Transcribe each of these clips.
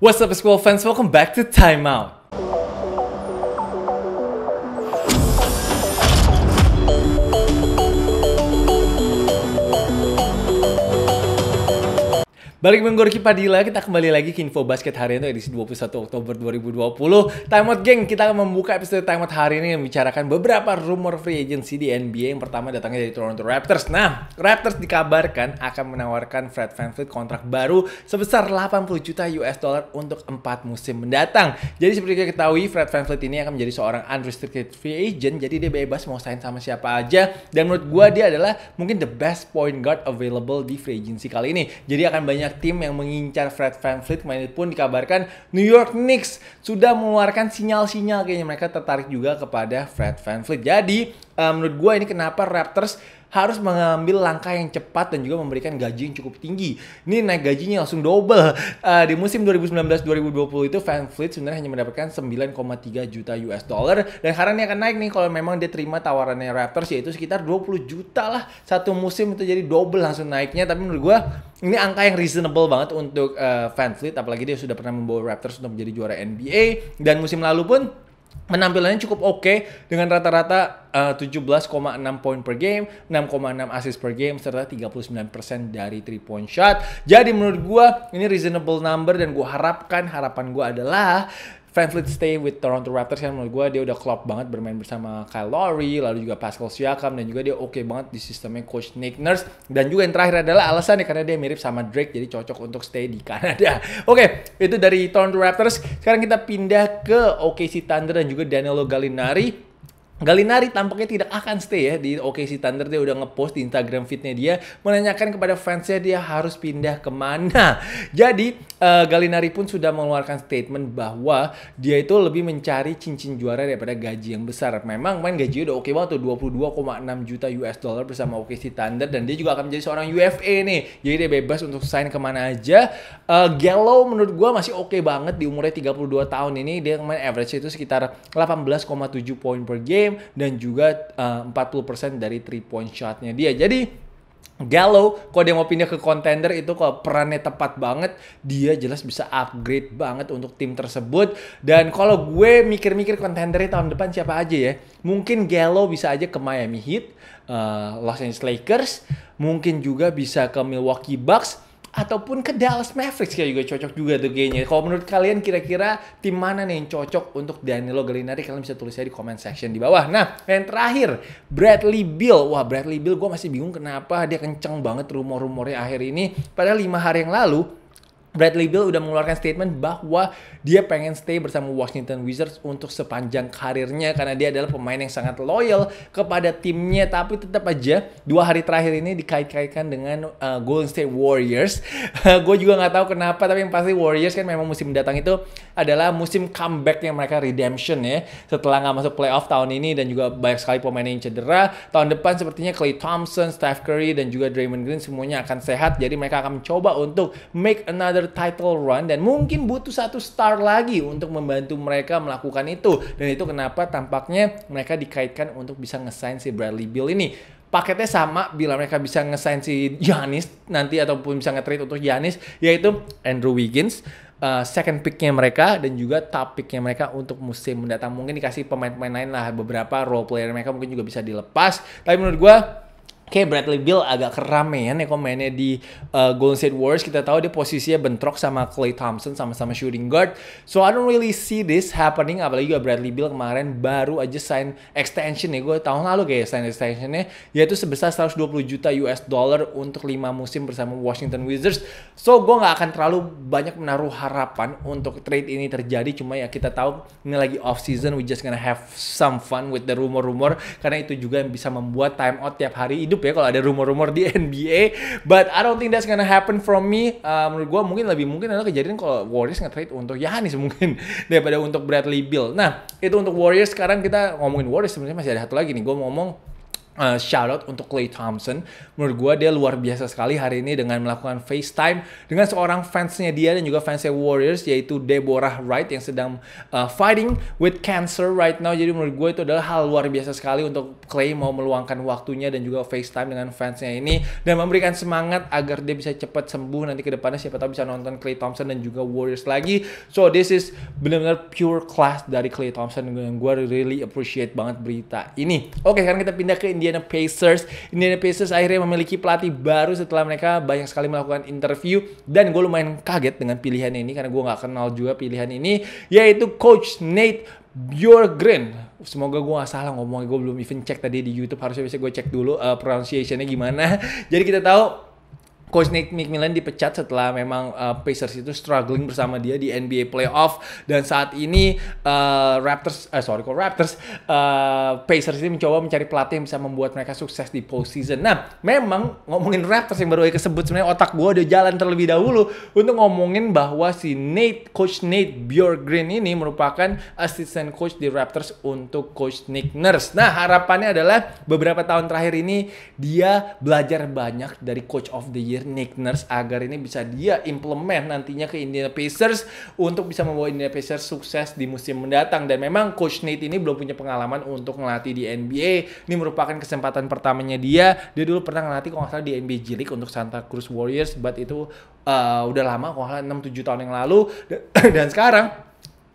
What's up basketball fans? Welcome back to Timeout. Balik dengan Gorky Padilla, kita kembali lagi ke info basket hari ini edisi 21 Oktober 2020. Time Out Gang, kita akan membuka episode Time Out hari ini yang membicarakan beberapa rumor free agency di NBA. Yang pertama datangnya dari Toronto Raptors. Nah, Raptors dikabarkan akan menawarkan Fred VanVleet kontrak baru sebesar 80 juta US dollar untuk 4 musim mendatang. Jadi seperti kita ketahui, Fred VanVleet ini akan menjadi seorang unrestricted free agent, jadi dia bebas mau sign sama siapa aja. Dan menurut gua dia adalah mungkin the best point guard available di free agency kali ini. Jadi akan banyak tim yang mengincar Fred VanVleet kemarin pun dikabarkan New York Knicks sudah mengeluarkan sinyal-sinyal kayaknya mereka tertarik juga kepada Fred VanVleet. Jadi uh, menurut gue ini kenapa Raptors harus mengambil langkah yang cepat dan juga memberikan gaji yang cukup tinggi. Ini naik gajinya langsung double. Uh, di musim 2019-2020 itu Van Fleet sebenarnya hanya mendapatkan 9,3 juta US dollar dan sekarang ini akan naik nih kalau memang dia terima tawarannya Raptors yaitu sekitar 20 juta lah satu musim itu jadi double langsung naiknya. Tapi menurut gua ini angka yang reasonable banget untuk uh, Van Fleet apalagi dia sudah pernah membawa Raptors untuk menjadi juara NBA dan musim lalu pun penampilannya cukup oke okay, dengan rata-rata uh, 17,6 poin per game, 6,6 assist per game, serta 39% dari 3 point shot. Jadi menurut gua ini reasonable number dan gua harapkan harapan gua adalah Van Fleet stay with Toronto Raptors kan menurut gue dia udah klop banget bermain bersama Kyle Lowry lalu juga Pascal Siakam dan juga dia oke okay banget di sistemnya coach Nick Nurse. Dan juga yang terakhir adalah alasannya karena dia mirip sama Drake jadi cocok untuk stay di Kanada. Oke okay, itu dari Toronto Raptors. Sekarang kita pindah ke OKC Thunder dan juga Danilo Gallinari Galinari tampaknya tidak akan stay ya di OKC Thunder dia udah ngepost di Instagram fitnya dia menanyakan kepada fansnya dia harus pindah ke mana. Jadi uh, Galinari pun sudah mengeluarkan statement bahwa dia itu lebih mencari cincin juara daripada gaji yang besar. Memang main gaji udah oke okay banget tuh 22,6 juta US dollar bersama OKC Thunder dan dia juga akan menjadi seorang UFA nih. Jadi dia bebas untuk sign ke mana aja. Uh, Gallo menurut gua masih oke okay banget di umurnya 32 tahun ini dia main average itu sekitar 18,7 poin per game game dan juga uh, 40% dari 3 point shotnya dia. Jadi Gallo, kalau dia mau pindah ke contender itu kalau perannya tepat banget, dia jelas bisa upgrade banget untuk tim tersebut. Dan kalau gue mikir-mikir kontendernya tahun depan siapa aja ya, mungkin Gallo bisa aja ke Miami Heat, uh, Los Angeles Lakers, mungkin juga bisa ke Milwaukee Bucks, ataupun ke Dallas Mavericks kayak juga cocok juga tuh kayaknya. Kalau menurut kalian kira-kira tim mana nih yang cocok untuk Danilo Gallinari? Kalian bisa tulis aja di comment section di bawah. Nah, yang terakhir Bradley Bill. Wah, Bradley Bill gue masih bingung kenapa dia kenceng banget rumor-rumornya akhir ini. Padahal lima hari yang lalu Bradley Bill udah mengeluarkan statement bahwa dia pengen stay bersama Washington Wizards untuk sepanjang karirnya karena dia adalah pemain yang sangat loyal kepada timnya. Tapi tetap aja dua hari terakhir ini dikait-kaitkan dengan uh, Golden State Warriors. gue juga nggak tahu kenapa tapi yang pasti Warriors kan memang musim mendatang itu adalah musim comebacknya mereka redemption ya setelah nggak masuk playoff tahun ini dan juga banyak sekali pemain yang cedera. Tahun depan sepertinya Klay Thompson, Steph Curry dan juga Draymond Green semuanya akan sehat. Jadi mereka akan mencoba untuk make another another title run dan mungkin butuh satu star lagi untuk membantu mereka melakukan itu. Dan itu kenapa tampaknya mereka dikaitkan untuk bisa ngesign si Bradley Bill ini. Paketnya sama bila mereka bisa ngesign si Giannis nanti ataupun bisa nge-trade untuk Giannis yaitu Andrew Wiggins uh, second picknya mereka dan juga top picknya mereka untuk musim mendatang. Mungkin dikasih pemain-pemain lain lah beberapa role player mereka mungkin juga bisa dilepas. Tapi menurut gue Kayak Bradley Bill agak keramaian ya kok mainnya di uh, Golden State Warriors. Kita tahu dia posisinya bentrok sama Clay Thompson sama-sama shooting guard. So I don't really see this happening. Apalagi juga Bradley Bill kemarin baru aja sign extension ya. Gue tahun lalu kayak sign extensionnya yaitu sebesar 120 juta US dollar untuk 5 musim bersama Washington Wizards. So gue nggak akan terlalu banyak menaruh harapan untuk trade ini terjadi. Cuma ya kita tahu ini lagi off season. We just gonna have some fun with the rumor-rumor karena itu juga yang bisa membuat time out tiap hari hidup ya kalau ada rumor-rumor di NBA. But I don't think that's gonna happen from me. Uh, menurut gue mungkin lebih mungkin adalah kejadian kalau Warriors nge-trade untuk Yanis mungkin daripada untuk Bradley Bill. Nah itu untuk Warriors sekarang kita ngomongin Warriors sebenarnya masih ada satu lagi nih. Gue ngomong Uh, shout out untuk Clay Thompson. Menurut gue dia luar biasa sekali hari ini dengan melakukan FaceTime dengan seorang fansnya dia dan juga fansnya Warriors yaitu Deborah Wright yang sedang uh, fighting with cancer right now. Jadi menurut gue itu adalah hal luar biasa sekali untuk Clay mau meluangkan waktunya dan juga FaceTime dengan fansnya ini dan memberikan semangat agar dia bisa cepat sembuh nanti ke depannya siapa tahu bisa nonton Clay Thompson dan juga Warriors lagi. So this is benar-benar pure class dari Clay Thompson yang gue really appreciate banget berita ini. Oke, sekarang kita pindah ke India Indiana Pacers. Indiana Pacers akhirnya memiliki pelatih baru setelah mereka banyak sekali melakukan interview dan gue lumayan kaget dengan pilihan ini karena gue nggak kenal juga pilihan ini yaitu Coach Nate Bjorgren. Semoga gue gak salah ngomongnya, gue belum even cek tadi di YouTube, harusnya bisa gue cek dulu uh, pronunciationnya gimana. Jadi kita tahu Coach Nick McMillan dipecat setelah memang uh, Pacers itu struggling bersama dia di NBA playoff dan saat ini uh, Raptors, uh, sorry kok Raptors, uh, Pacers ini mencoba mencari pelatih yang bisa membuat mereka sukses di postseason. Nah, memang ngomongin Raptors yang baru aja kesebut sebenarnya otak gue udah jalan terlebih dahulu untuk ngomongin bahwa si Nate, Coach Nate Bjorkgren ini merupakan assistant coach di Raptors untuk Coach Nick Nurse. Nah, harapannya adalah beberapa tahun terakhir ini dia belajar banyak dari Coach of the Year Nick Nurse agar ini bisa dia implement nantinya ke Indiana Pacers untuk bisa membawa Indiana Pacers sukses di musim mendatang. Dan memang Coach Nate ini belum punya pengalaman untuk ngelatih di NBA ini merupakan kesempatan pertamanya dia. Dia dulu pernah ngelatih kalau nggak salah di NBA G League untuk Santa Cruz Warriors but itu uh, udah lama kalau nggak 6-7 tahun yang lalu. Dan sekarang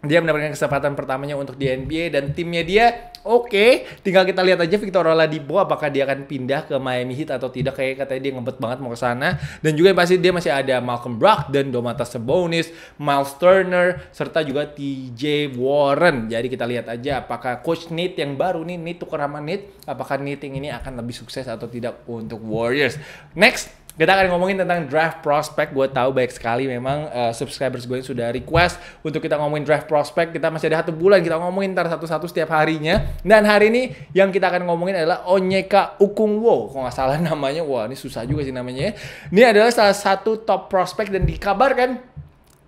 dia mendapatkan kesempatan pertamanya untuk di NBA dan timnya dia oke. Okay. tinggal kita lihat aja Victor Oladipo apakah dia akan pindah ke Miami Heat atau tidak. Kayak katanya dia ngebet banget mau ke sana. Dan juga yang pasti dia masih ada Malcolm Brogdon, Domantas Sabonis, Miles Turner serta juga TJ Warren. Jadi kita lihat aja apakah coach Nate yang baru nih Nate tukar sama Nate apakah Nate ini akan lebih sukses atau tidak untuk Warriors. Next kita akan ngomongin tentang draft prospect. Gue tahu baik sekali memang uh, subscribers gue sudah request untuk kita ngomongin draft prospect. Kita masih ada satu bulan kita ngomongin ntar satu-satu setiap harinya. Dan hari ini yang kita akan ngomongin adalah Onyeka Ukungwo. Kalau nggak salah namanya, wah ini susah juga sih namanya. Ya. Ini adalah salah satu top prospect dan dikabarkan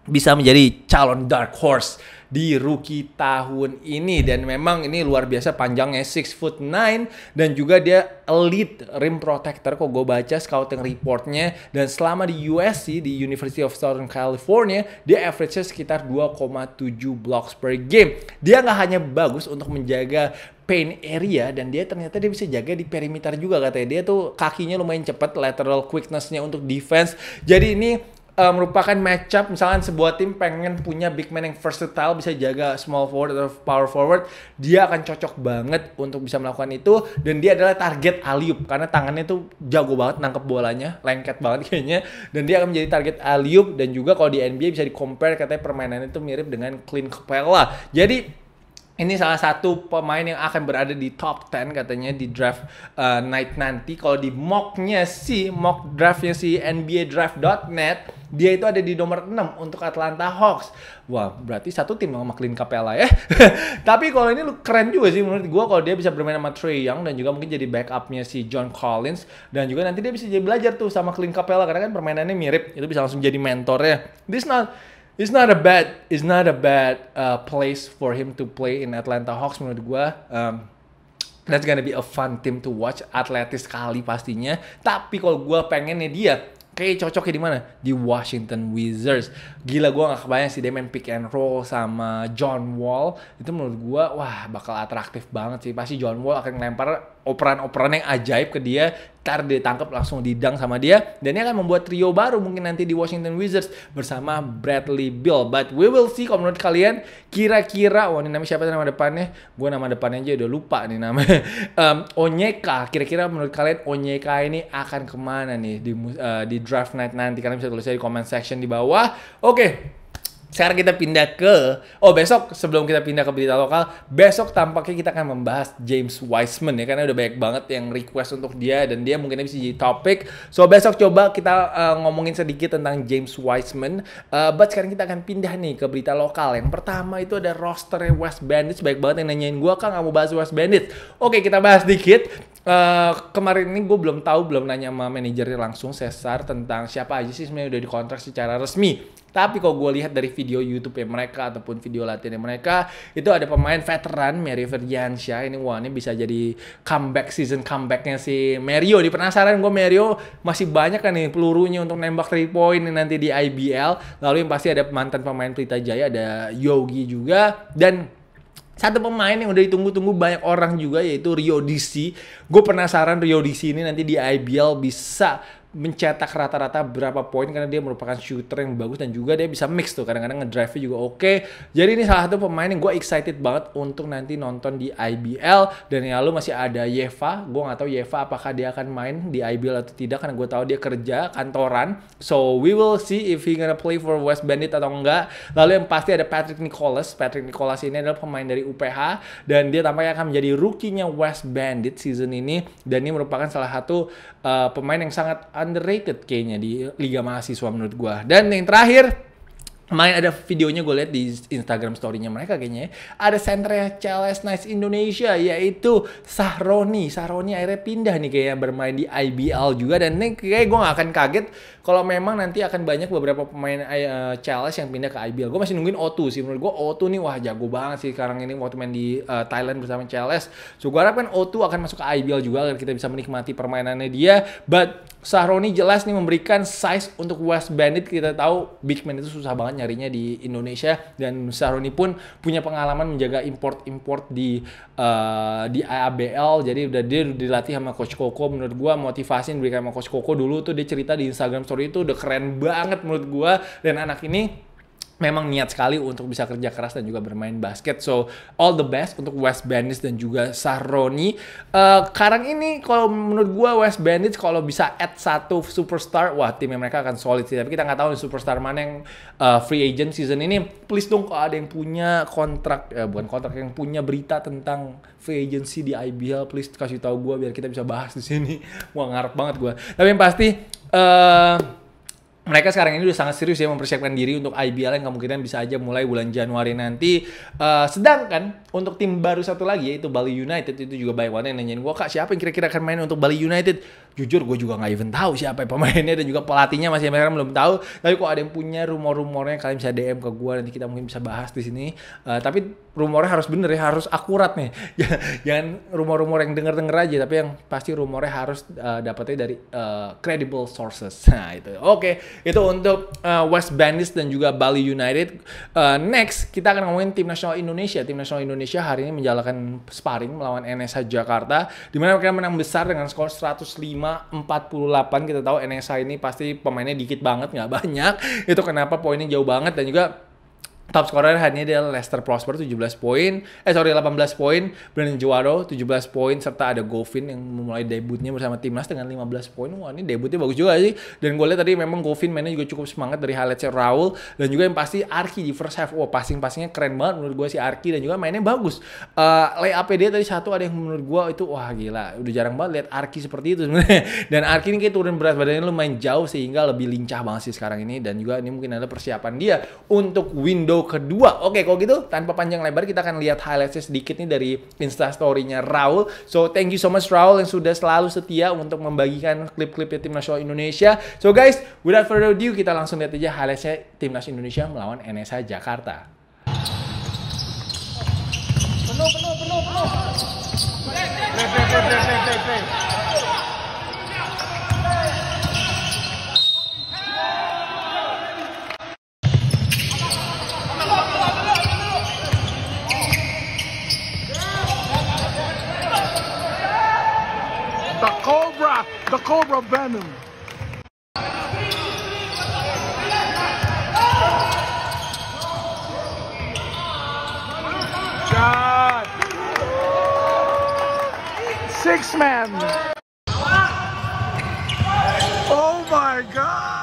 bisa menjadi calon dark horse di rookie tahun ini. Dan memang ini luar biasa panjangnya 6 foot 9 dan juga dia elite rim protector. Kok gue baca scouting reportnya dan selama di USC di University of Southern California dia average sekitar 2,7 blocks per game. Dia nggak hanya bagus untuk menjaga paint area dan dia ternyata dia bisa jaga di perimeter juga katanya. Dia tuh kakinya lumayan cepat lateral quicknessnya untuk defense. Jadi ini uh, merupakan matchup misalkan sebuah tim pengen punya big man yang versatile bisa jaga small forward atau power forward dia akan cocok banget untuk bisa melakukan itu. Dan dia adalah target aliup karena tangannya tuh jago banget nangkep bolanya lengket banget kayaknya. Dan dia akan menjadi target aliup dan juga kalau di NBA bisa di compare katanya permainannya itu mirip dengan Clint Capella jadi ini salah satu pemain yang akan berada di top 10 katanya di draft uh, night nanti. Kalau di mocknya si mock draftnya si NBA Draft.net, dia itu ada di nomor 6 untuk Atlanta Hawks. Wah, berarti satu tim sama Clint Capella ya. Tapi kalau ini lu keren juga sih menurut gua kalau dia bisa bermain sama Trey Young dan juga mungkin jadi backupnya si John Collins dan juga nanti dia bisa jadi belajar tuh sama Clint Capella karena kan permainannya mirip. Itu bisa langsung jadi mentornya. This not it's not a bad it's not a bad uh, place for him to play in Atlanta Hawks menurut gue. Um, that's gonna be a fun team to watch, atletis sekali pastinya. Tapi kalau gue pengennya dia kayak cocoknya di mana? Di Washington Wizards. Gila gue nggak kebayang sih dia main pick and roll sama John Wall. Itu menurut gue wah bakal atraktif banget sih. Pasti John Wall akan ngelempar operan-operan yang ajaib ke dia ntar ditangkap langsung didang sama dia dan dia akan membuat trio baru mungkin nanti di Washington Wizards bersama Bradley Bill but we will see kalau menurut kalian kira-kira oh ini nama siapa nama depannya? Gue nama depannya aja udah lupa nih namanya um, Onyeka kira-kira menurut kalian Onyeka ini akan ke mana nih di uh, di draft night nanti? Kalian bisa tulis di comment section di bawah. Oke okay sekarang kita pindah ke oh besok sebelum kita pindah ke berita lokal besok tampaknya kita akan membahas James Wiseman ya karena udah banyak banget yang request untuk dia dan dia mungkin bisa jadi topik. So besok coba kita uh, ngomongin sedikit tentang James Wiseman. Uh, but sekarang kita akan pindah nih ke berita lokal. Yang pertama itu ada roster West Bandits baik banget yang nanyain gue kan nggak mau bahas West Bandits oke kita bahas dikit. Uh, kemarin ini gue belum tahu belum nanya sama manajernya langsung Cesar tentang siapa aja sih sebenarnya udah dikontrak secara resmi Tapi kalau gue lihat dari video YouTube mereka ataupun video latihan mereka, itu ada pemain veteran Mary Ferdiansyah. Ini wah ini bisa jadi comeback season comebacknya si Mario. Di penasaran gue Mario masih banyak kan nih pelurunya untuk nembak 3 point nanti di IBL. Lalu yang pasti ada mantan pemain Pelita Jaya, ada Yogi juga dan satu pemain yang udah ditunggu-tunggu banyak orang juga yaitu Rio DC. Gue penasaran Rio DC ini nanti di IBL bisa mencetak rata-rata berapa poin karena dia merupakan shooter yang bagus dan juga dia bisa mix tuh. Kadang-kadang ngedrive juga oke. Okay. jadi ini salah satu pemain yang gue excited banget untuk nanti nonton di IBL dan yang lalu masih ada Yeva. Gue nggak tahu Yeva apakah dia akan main di IBL atau tidak karena gue tahu dia kerja kantoran. So we will see if he gonna play for West Bandit atau enggak. Lalu yang pasti ada Patrick Nicholas. Patrick Nicholas ini adalah pemain dari UPH dan dia tampaknya akan menjadi rookie-nya West Bandit season ini. Dan ini merupakan salah satu uh, pemain yang sangat underrated kayaknya di Liga Mahasiswa menurut gua. Dan yang terakhir Main ada videonya gue lihat di Instagram story-nya mereka kayaknya ya. Ada senternya CLS Nice Indonesia yaitu Sahroni. Sahroni akhirnya pindah nih kayaknya bermain di IBL juga dan ini kayak gue gak akan kaget kalau memang nanti akan banyak beberapa pemain uh, eh, CLS yang pindah ke IBL. Gue masih nungguin O2 sih. Menurut gue O2 nih wah jago banget sih sekarang ini waktu main di uh, Thailand bersama CLS. So gue harapkan O2 akan masuk ke IBL juga agar kita bisa menikmati permainannya dia. But Sahroni jelas nih memberikan size untuk West Bandit. Kita tahu big man itu susah banget nyarinya di Indonesia dan Sahroni pun punya pengalaman menjaga import-import di uh, di ABL. Jadi udah dia dilatih sama coach Koko. Menurut gue motivasi yang diberikan sama coach Koko dulu tuh dia cerita di Instagram story itu udah keren banget menurut gue dan anak ini memang niat sekali untuk bisa kerja keras dan juga bermain basket. So all the best untuk West Bandits dan juga Saroni. Uh, sekarang ini kalau menurut gue West Bandits kalau bisa add satu superstar, wah timnya mereka akan solid sih. Tapi kita nggak tahu superstar mana yang uh, free agent season ini. Please dong kalau ada yang punya kontrak, uh, bukan kontrak yang punya berita tentang free agency di IBL, please kasih tahu gue biar kita bisa bahas di sini. Wah ngarep banget gue. Tapi yang pasti. Uh, mereka sekarang ini udah sangat serius ya mempersiapkan diri untuk IBL yang kemungkinan bisa aja mulai bulan Januari nanti. Uh, sedangkan untuk tim baru satu lagi yaitu Bali United itu juga banyak banget yang nanyain gue kak siapa yang kira-kira akan main untuk Bali United? Jujur gue juga nggak even tahu siapa pemainnya dan juga pelatihnya masih mereka belum tahu. Tapi kok ada yang punya rumor-rumornya kalian bisa DM ke gue nanti kita mungkin bisa bahas di sini. Uh, tapi rumornya harus bener ya harus akurat nih. Jangan rumor-rumor yang denger-denger aja tapi yang pasti rumornya harus uh, dapetnya dari uh, credible sources. Nah itu oke. Okay itu untuk uh, West Bandits dan juga Bali United. Uh, next, kita akan ngomongin tim nasional Indonesia. Tim nasional Indonesia hari ini menjalankan sparring melawan NSH Jakarta, di mana mereka menang besar dengan skor 105-48. Kita tahu NSH ini pasti pemainnya dikit banget, nggak banyak. Itu kenapa poinnya jauh banget dan juga Top scorer hanya adalah Leicester Prosper 17 poin, eh sorry 18 poin, Brandon Juaro 17 poin, serta ada Govin yang memulai debutnya bersama timnas dengan 15 poin. Wah ini debutnya bagus juga sih. Dan gue lihat tadi memang Govin mainnya juga cukup semangat dari highlightsnya Raul dan juga yang pasti Arki di first half. Wah passing-passingnya keren banget menurut gue si Arki dan juga mainnya bagus. Uh, lay up dia tadi satu ada yang menurut gue itu wah gila, udah jarang banget lihat Arki seperti itu sebenarnya. Dan Arki ini kayak turun berat badannya lumayan jauh sehingga lebih lincah banget sih sekarang ini dan juga ini mungkin ada persiapan dia untuk window kedua. Oke, kalau gitu tanpa panjang lebar kita akan lihat highlightsnya sedikit nih dari Insta story-nya Raul. So, thank you so much Raul yang sudah selalu setia untuk membagikan klip-klipnya tim nasional Indonesia. So guys, without further ado, kita langsung lihat aja highlightsnya timnas Indonesia melawan NSA Jakarta. Penuh, penuh, penuh, penuh. Play, play, play, play, play, play, the Cobra Venom. Shot. Six man. Oh my God.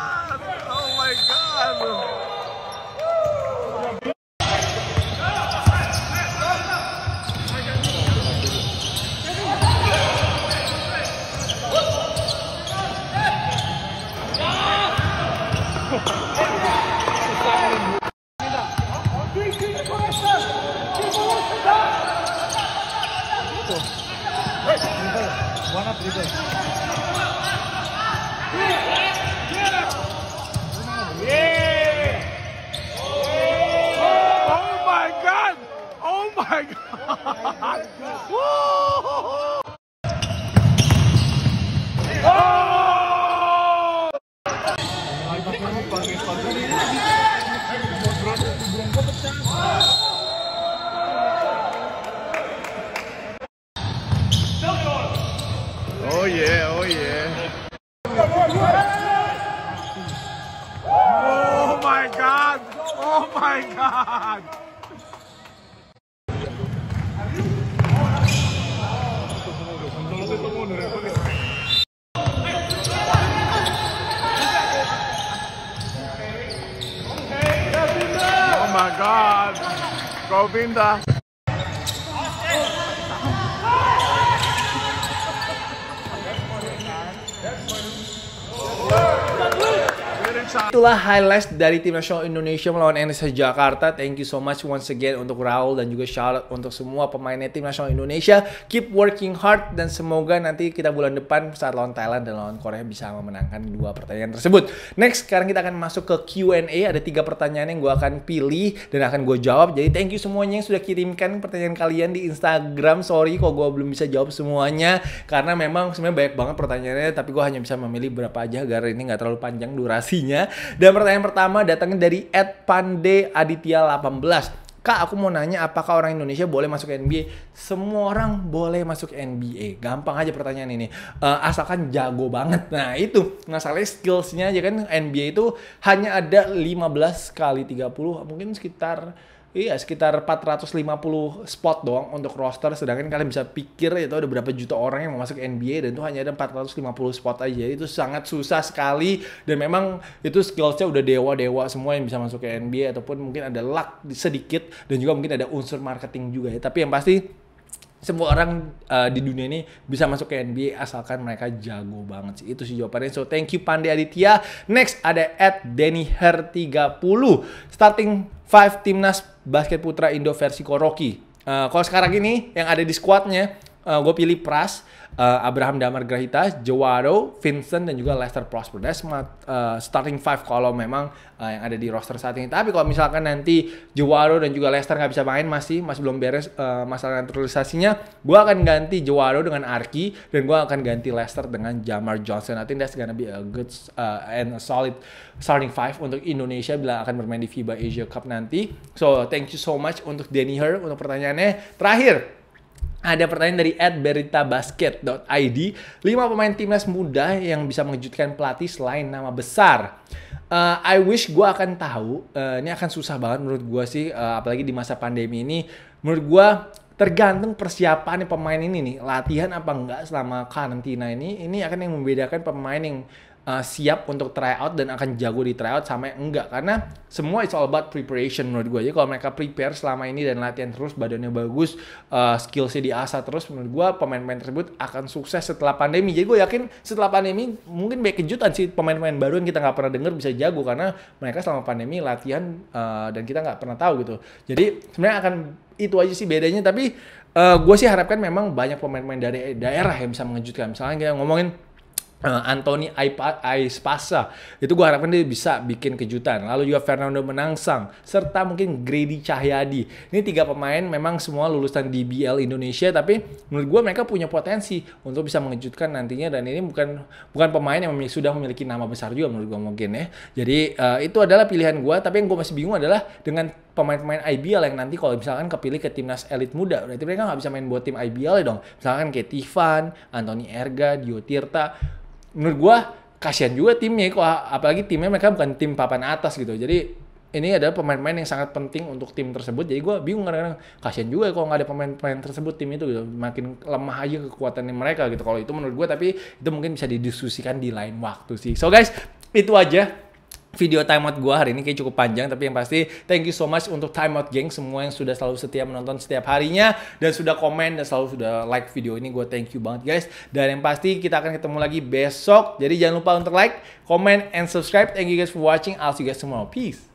o. Itulah highlights dari tim nasional Indonesia melawan NSA Jakarta. Thank you so much once again untuk Raul dan juga Charlotte untuk semua pemainnya tim nasional Indonesia. Keep working hard dan semoga nanti kita bulan depan saat lawan Thailand dan lawan Korea bisa memenangkan dua pertandingan tersebut. Next, sekarang kita akan masuk ke Q&A. Ada tiga pertanyaan yang gue akan pilih dan akan gue jawab. Jadi thank you semuanya yang sudah kirimkan pertanyaan kalian di Instagram. Sorry kok gue belum bisa jawab semuanya karena memang sebenarnya banyak banget pertanyaannya. Tapi gue hanya bisa memilih berapa aja agar ini nggak terlalu panjang durasinya. Dan pertanyaan pertama datangnya dari Ed Pande Aditya 18. Kak, aku mau nanya apakah orang Indonesia boleh masuk NBA? Semua orang boleh masuk NBA. Gampang aja pertanyaan ini. Eh, asalkan jago banget. Nah, itu. Masalahnya skillsnya aja kan NBA itu hanya ada 15 kali 30, mungkin sekitar Iya, sekitar 450 spot doang untuk roster. Sedangkan kalian bisa pikir itu ada berapa juta orang yang mau masuk NBA dan itu hanya ada 450 spot aja. Itu sangat susah sekali dan memang itu skillsnya udah dewa-dewa semua yang bisa masuk ke NBA ataupun mungkin ada luck sedikit dan juga mungkin ada unsur marketing juga ya. Tapi yang pasti semua orang uh, di dunia ini bisa masuk ke NBA asalkan mereka jago banget sih. Itu sih jawabannya. So thank you Pandey Aditya. Next ada at Denny Her 30. Starting 5 timnas basket putra Indo versi Koroki. Uh, kalau sekarang ini yang ada di squadnya uh, gue pilih Pras, uh, Abraham Damar Grahita, Jawaro, Vincent dan juga Lester Prosper. That's my uh, starting five kalau memang uh, yang ada di roster saat ini. Tapi kalau misalkan nanti Jawaro dan juga Lester nggak bisa main masih masih belum beres uh, masalah naturalisasinya, gue akan ganti Jawaro dengan Arki dan gue akan ganti Lester dengan Jamar Johnson. I think that's gonna be a good uh, and a solid starting five untuk Indonesia bila akan bermain di FIBA Asia Cup nanti. So thank you so much untuk Danny Her untuk pertanyaannya. Terakhir, ada pertanyaan dari @beritabasket.id, 5 pemain timnas muda yang bisa mengejutkan pelatih selain nama besar. Uh, I wish gue akan tahu, uh, ini akan susah banget menurut gue sih, uh, apalagi di masa pandemi ini. Menurut gue tergantung persiapan pemain ini nih, latihan apa enggak selama karantina ini, ini akan yang membedakan pemain yang uh, siap untuk try out dan akan jago di try out sama yang enggak. Karena semua it's all about preparation menurut gue aja kalau mereka prepare selama ini dan latihan terus badannya bagus uh, skillsnya diasah terus menurut gue pemain-pemain tersebut akan sukses setelah pandemi. Jadi gue yakin setelah pandemi mungkin banyak kejutan sih pemain-pemain baru yang kita nggak pernah dengar bisa jago. Karena mereka selama pandemi latihan uh, dan kita nggak pernah tahu gitu. Jadi sebenarnya akan itu aja sih bedanya. Tapi uh, gue sih harapkan memang banyak pemain-pemain dari daerah yang bisa mengejutkan. Misalnya kita ngomongin Anthony Aispasa. Itu gue harapkan dia bisa bikin kejutan. Lalu juga Fernando Menangsang serta mungkin Grady Cahyadi. Ini tiga pemain memang semua lulusan DBL Indonesia tapi menurut gue mereka punya potensi untuk bisa mengejutkan nantinya. Dan ini bukan bukan pemain yang memiliki, sudah memiliki nama besar juga menurut gue mungkin ya. Jadi uh, itu adalah pilihan gue tapi yang gue masih bingung adalah dengan pemain-pemain IBL yang nanti kalau misalkan kepilih ke timnas elit muda berarti mereka nggak bisa main buat tim IBL ya dong. Misalkan kayak Tivan, Anthony Erga, Dio Tirta menurut gua kasihan juga timnya. Kok apalagi timnya mereka bukan tim papan atas gitu. Jadi ini adalah pemain-pemain yang sangat penting untuk tim tersebut. Jadi gue bingung kadang-kadang. Kasihan juga kalau nggak ada pemain-pemain tersebut tim itu gitu. Makin lemah aja kekuatan mereka gitu. Kalau itu menurut gue tapi itu mungkin bisa didiskusikan di lain waktu sih. So guys itu aja video timeout gue hari ini kayak cukup panjang tapi yang pasti thank you so much untuk timeout geng semua yang sudah selalu setia menonton setiap harinya dan sudah komen dan selalu sudah like video ini gue thank you banget guys. Dan yang pasti kita akan ketemu lagi besok jadi jangan lupa untuk like comment and subscribe. Thank you guys for watching. I'll see you guys tomorrow. Peace